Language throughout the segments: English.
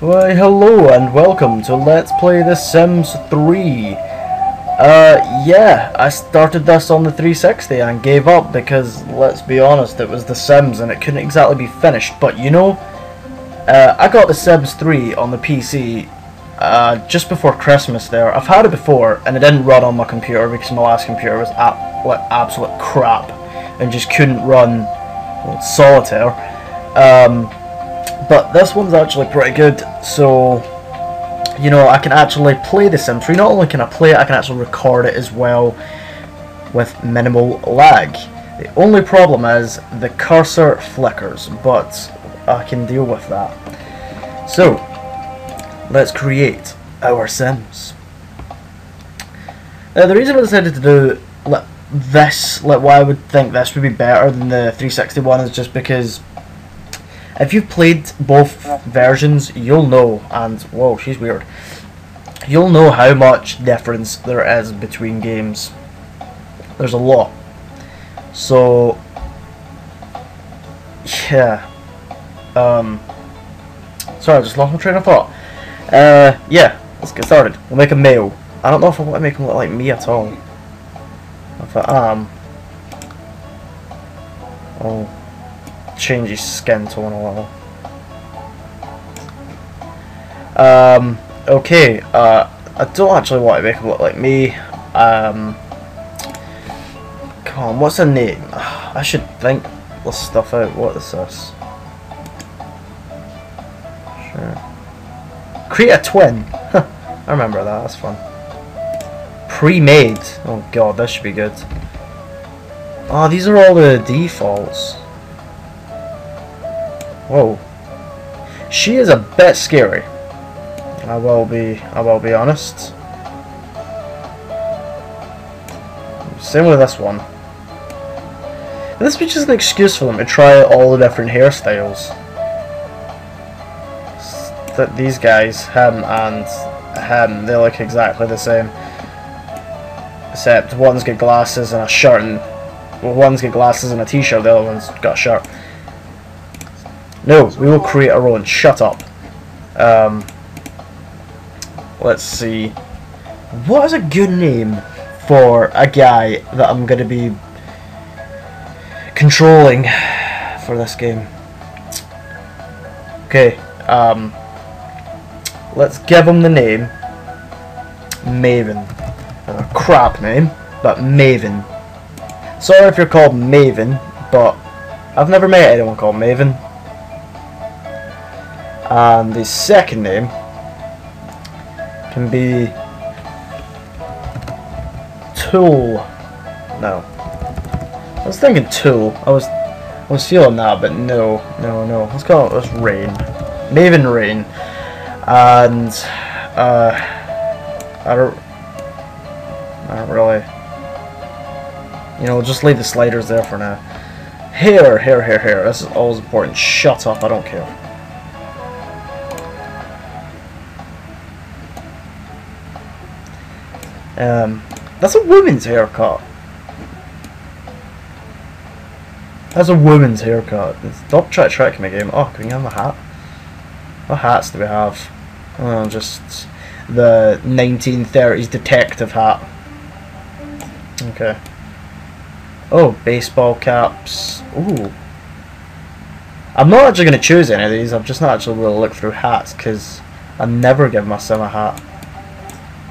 Why, hello and welcome to Let's Play The Sims 3. Uh, yeah, I started this on the 360 and gave up because, let's be honest, it was The Sims and it couldn't exactly be finished. But you know, uh, I got The Sims 3 on the PC uh, just before Christmas there. I've had it before and it didn't run on my computer because my last computer was absolute crap and just couldn't run well, solitaire. Um, but this one's actually pretty good, so you know I can actually play The Sims 3. Not only can I play it, I can actually record it as well with minimal lag. The only problem is the cursor flickers, but I can deal with that. So, let's create our Sims. Now the reason I decided to do this, like why I would think this would be better than the 361 is just because if you've played both versions, you'll know, and whoa, she's weird. You'll know how much difference there is between games. There's a lot. So, yeah. Um, sorry, I just lost my train of thought. Uh, yeah, let's get started. We'll make a male. I don't know if I want to make him look like me at all. If I am, oh change his skin tone a little. Um, okay, uh, I don't actually want to make him look like me. Um, come on, what's a name? I should think this stuff out. What is this? Sure. Create a twin. I remember that, that's fun. Pre-made. Oh god, this should be good. Oh, these are all the defaults. Whoa. She is a bit scary. I will be I will be honest. Same with this one. This is just an excuse for them to try all the different hairstyles. That these guys, him and him, they look exactly the same. Except one's got glasses and a shirt and well, one's got glasses and a t-shirt, the other one's got a shirt. No, we will create our own. Shut up. Um, let's see. What is a good name for a guy that I'm going to be controlling for this game? Okay, um, let's give him the name Maven. A crap name, but Maven. Sorry if you're called Maven, but I've never met anyone called Maven. And the second name can be Tool. No. I was thinking Tool. I was I was feeling that, but no, no, no. Let's call it this Rain. Maven Rain. And uh I don't I don't really you know, just leave the sliders there for now. Hair, hair, hair, hair. This is always important. Shut up, I don't care. Um, that's a woman's haircut. That's a woman's haircut. Stop trying to trick me, game. Oh, can we have a hat? What hats do we have? Oh, just the 1930s detective hat. Okay. Oh, baseball caps. Ooh. I'm not actually going to choose any of these. I'm just not actually going to look through hats because I never give myself a hat.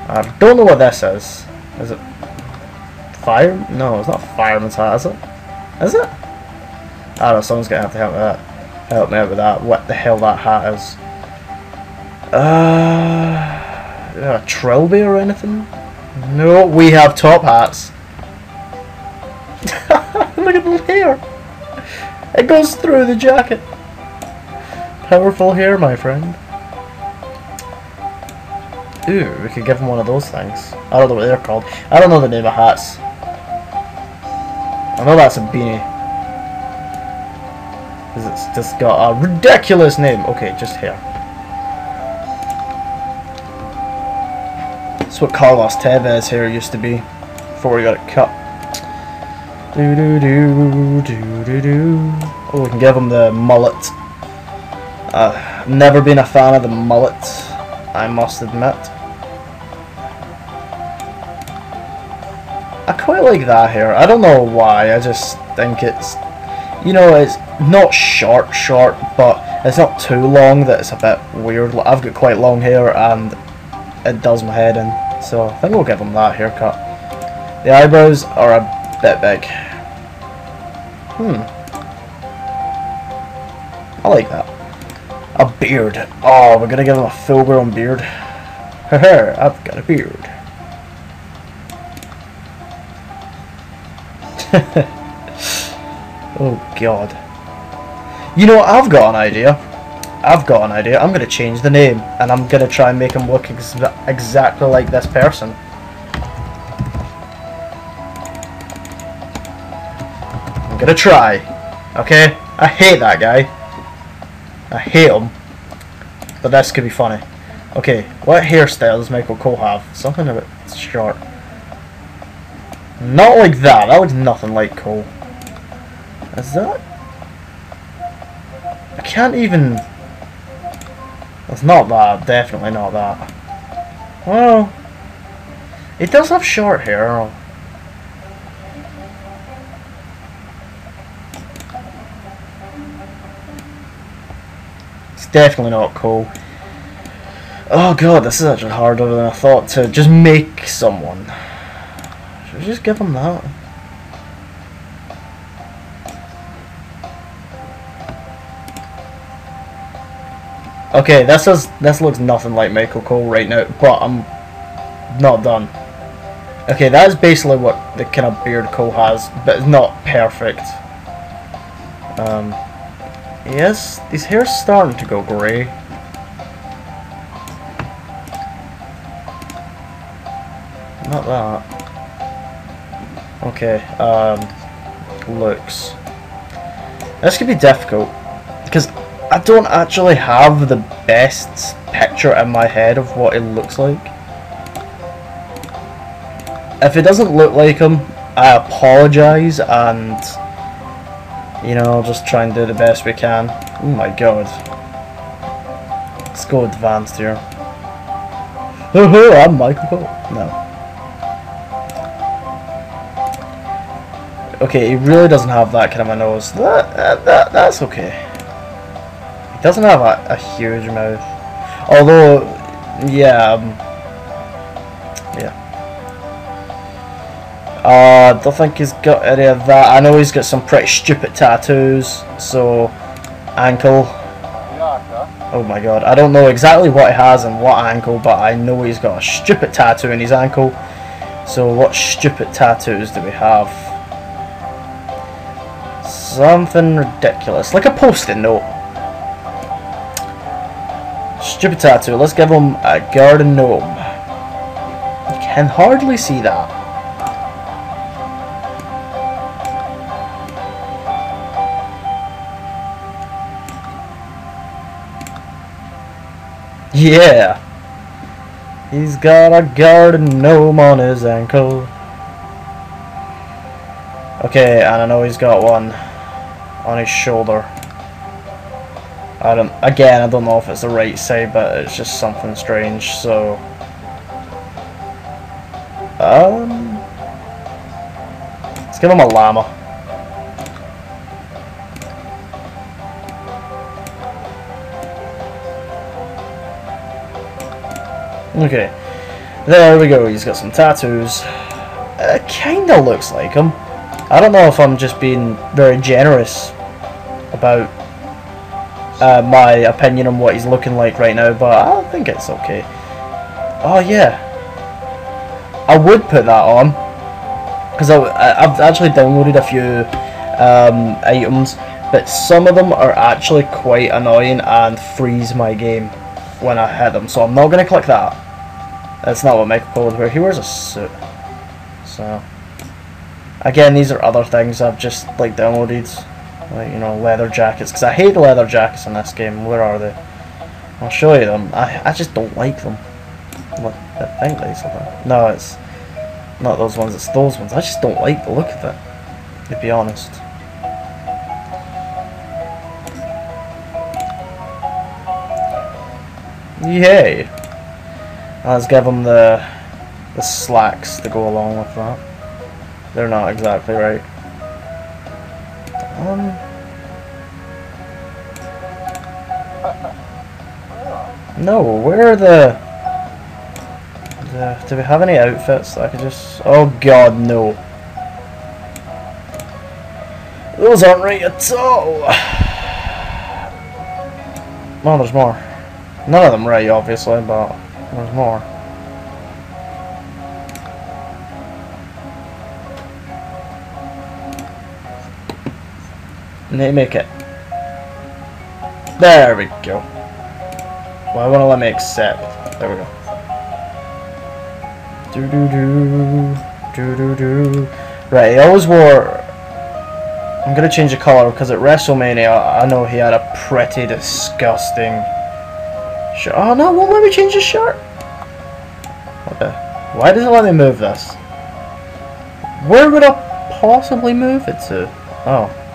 I don't know what this is. Is it fire? No, it's not fireman's hat, is it? Is it? I don't know, someone's gonna have to help me, that. help me out with that. What the hell that hat is. Uh, a trilby or anything? No, we have top hats. Look at the hair. It goes through the jacket. Powerful hair, my friend. Ooh, we could give him one of those things. I don't know what they're called. I don't know the name of hats. I know that's a beanie. Because it's just got a ridiculous name. Okay, just hair. That's what Carlos Tevez hair used to be before he got it cut. Do do do do do do. Oh, we can give him the mullet. Uh, Never been a fan of the mullet, I must admit. I like that hair. I don't know why, I just think it's... You know, it's not short short, but it's not too long that it's a bit weird. I've got quite long hair and it does my head in, so I think we'll give him that haircut. The eyebrows are a bit big. Hmm. I like that. A beard. Oh, we're gonna give him a full grown beard. Haha, I've got a beard. oh god. You know, I've got an idea. I've got an idea. I'm gonna change the name and I'm gonna try and make him look ex exactly like this person. I'm gonna try. Okay? I hate that guy. I hate him. But this could be funny. Okay, what hairstyle does Michael Cole have? Something a bit short. Not like that. That was nothing like Cole. Is that? I can't even... It's not that. Definitely not that. Well... It does have short hair. It's definitely not cool. Oh god, this is actually harder than I thought to just make someone. Should just give them that? Okay, this is this looks nothing like Michael Cole right now, but I'm not done. Okay, that is basically what the kind of beard Cole has, but it's not perfect. Um, Yes, his hair's starting to go grey. Not that. Okay, um, looks. This could be difficult, because I don't actually have the best picture in my head of what it looks like. If it doesn't look like him, I apologise and you know, I'll just try and do the best we can. Oh my god. Let's go advanced here. Oh, I'm Michael. No. Okay, he really doesn't have that kind of a nose. That, that, that that's okay. He doesn't have a, a huge mouth. Although, yeah, um, yeah. Uh, I don't think he's got any of that. I know he's got some pretty stupid tattoos. So, ankle. Oh my god. I don't know exactly what he has and what ankle, but I know he's got a stupid tattoo in his ankle. So, what stupid tattoos do we have? Something ridiculous. Like a post-it note. Stupid tattoo. Let's give him a garden gnome. You can hardly see that. Yeah! He's got a garden gnome on his ankle. Okay, and I know he's got one on his shoulder. I don't, again, I don't know if it's the right side, but it's just something strange, so... Um... Let's give him a llama. Okay. There we go, he's got some tattoos. It kinda looks like him. I don't know if I'm just being very generous about uh, my opinion on what he's looking like right now, but I think it's okay. Oh yeah. I would put that on. Because I've actually downloaded a few um, items, but some of them are actually quite annoying and freeze my game when I hit them, so I'm not going to click that. That's not what Michael Cole wear. He wears a suit. So, again, these are other things I've just like downloaded, like you know, leather jackets. Because I hate leather jackets in this game. Where are they? I'll show you them. I I just don't like them. Look, I think these are them. No, it's not those ones. It's those ones. I just don't like the look of it. To be honest. Yay! Let's give them the the slacks to go along with that. They're not exactly right. Um. No, where are the, the... Do we have any outfits that I could just... Oh god, no. Those aren't right at all. Well, there's more. None of them right, obviously, but there's more. Need to make it. There we go. I want to let me accept. There we go. Do do do do do do. Right, he always wore. I'm gonna change the color because at WrestleMania I know he had a pretty disgusting shirt. Oh no, won't let me change his shirt. What the? Why does it let me move this? Where would I possibly move it to? Oh.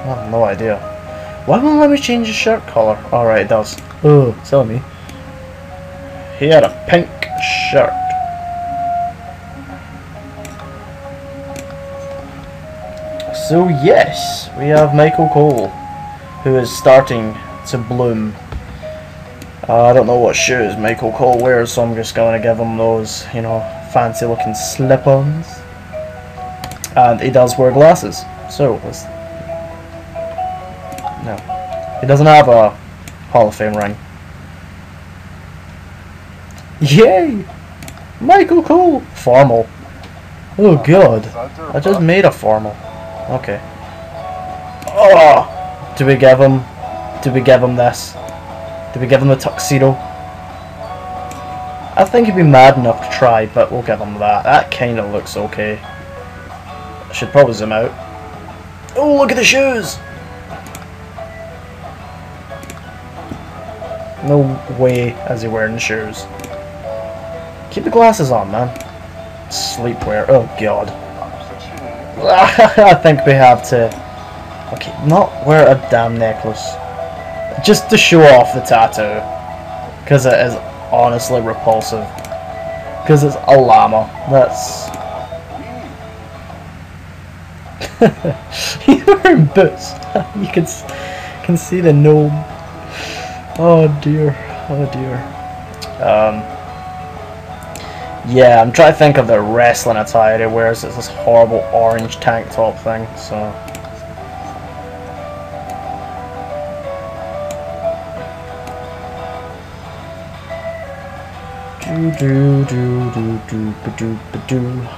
I have no idea. Why won't let me change the shirt color? Alright, it does. Oh, tell me. He had a pink shirt. So yes, we have Michael Cole, who is starting to bloom. Uh, I don't know what shoes Michael Cole wears, so I'm just going to give him those, you know, fancy looking slip-ons. And he does wear glasses, so let's. He doesn't have a Hall of Fame ring. Yay! Michael Cole! Formal. Oh god. I just made a formal. Okay. Oh! Do we give him... Do we give him this? Do we give him the tuxedo? I think he'd be mad enough to try, but we'll give him that. That kinda looks okay. I should probably zoom out. Oh, look at the shoes! No way is he wearing shoes. Keep the glasses on, man. Sleepwear. Oh, God. I think we have to... Okay, not wear a damn necklace. Just to show off the tattoo. Because it is honestly repulsive. Because it's a llama. That's... He's wearing boots. you can, can see the gnome. Oh dear, oh dear. Um, yeah, I'm trying to think of the wrestling attire he wears. It's this horrible orange tank top thing, so... Do do do do do do do.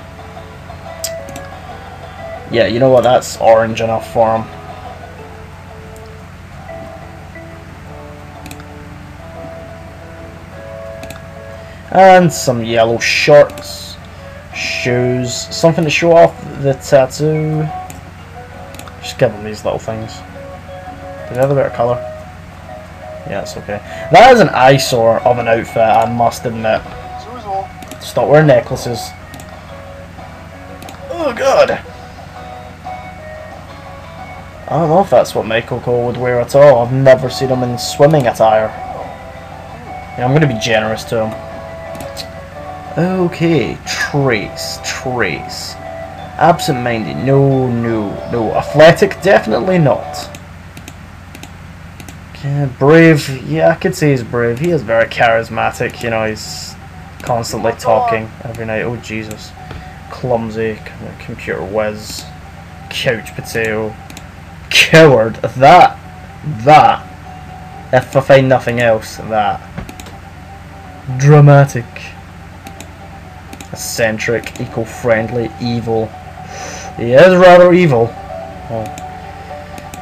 Yeah, you know what? That's orange enough for him. And some yellow shorts, shoes, something to show off the tattoo. Just give them these little things. Do they have a better colour? Yeah, it's okay. That is an eyesore of an outfit, I must admit. Stop wearing necklaces. Oh god! I don't know if that's what Michael Cole would wear at all. I've never seen him in swimming attire. Yeah, I'm going to be generous to him. Okay, trace, trace. Absent-minded, no, no, no. Athletic, definitely not. Okay, brave, yeah, I could say he's brave. He is very charismatic, you know, he's constantly talking every night. Oh, Jesus. Clumsy, computer whiz, couch potato, coward. That, that, if I find nothing else, that. Dramatic eccentric, eco-friendly, evil. He is rather evil. Oh.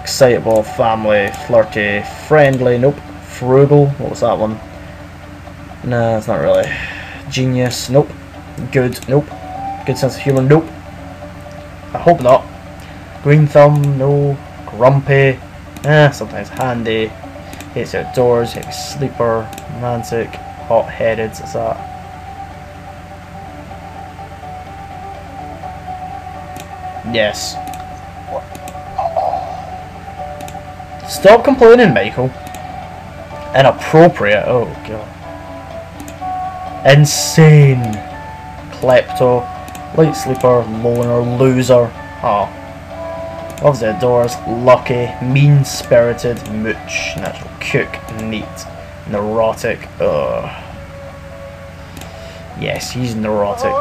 Excitable, family, flirty, friendly, nope. Frugal, what was that one? Nah, it's not really. Genius, nope. Good, nope. Good sense of humour, nope. I hope not. Green thumb, no. Grumpy, eh, sometimes handy. Hates outdoors, heavy sleeper, romantic, hot-headed, is that? Yes. Stop complaining, Michael. Inappropriate. Oh god. Insane. Klepto. Light sleeper. Loner. Loser. Ah. Oh. Loves the outdoors. Lucky. Mean spirited. Mooch. Natural cook. Neat. Neurotic. Ugh. Yes, he's neurotic.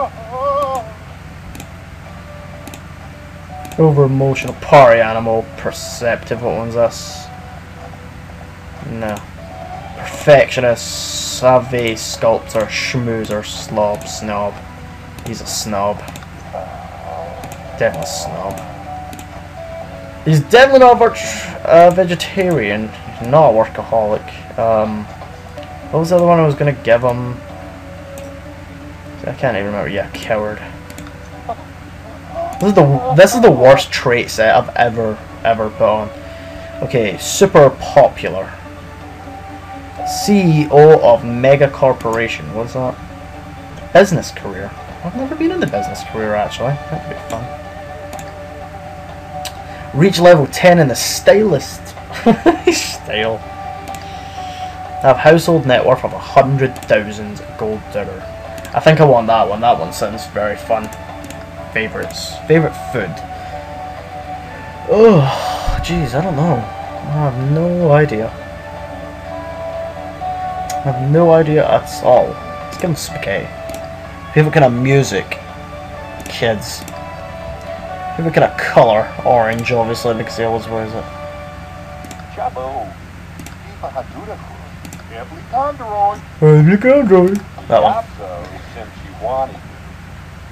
Over emotional party animal. Perceptive. What one's this? No. Perfectionist, savvy, sculptor, schmoozer, slob, snob. He's a snob. Definitely snob. He's definitely not a uh, vegetarian. He's not a workaholic. Um, what was the other one I was going to give him? I can't even remember. Yeah, coward. This is the this is the worst trait set I've ever ever put on. Okay, super popular. CEO of mega corporation. What's that? Business career. I've never been in the business career actually. That would be fun. Reach level 10 in the stylist. Style. I have household net worth of 100,000 gold digger. I think I want that one. That one sounds very fun. Favorites. Favorite food. Oh, jeez, I don't know. I have no idea. I have no idea at all. Let's give him spaghetti. Favorite kind of music? Kids. Favorite kind of colour? Orange, obviously, because he always wears it. That one.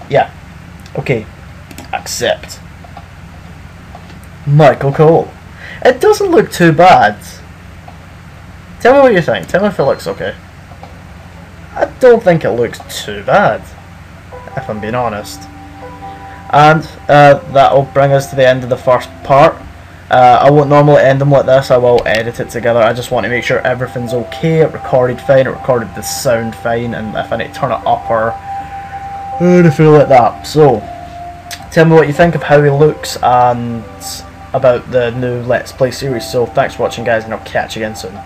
Yeah. Okay. Accept. Michael Cole. It doesn't look too bad. Tell me what you think. Tell me if it looks okay. I don't think it looks too bad, if I'm being honest. And uh, that'll bring us to the end of the first part. Uh, I won't normally end them like this, I will edit it together. I just want to make sure everything's okay, it recorded fine, it recorded the sound fine, and if I need to turn it up or anything like that. So, tell me what you think of how he looks and about the new Let's Play series. So, thanks for watching guys, and I'll catch you again soon.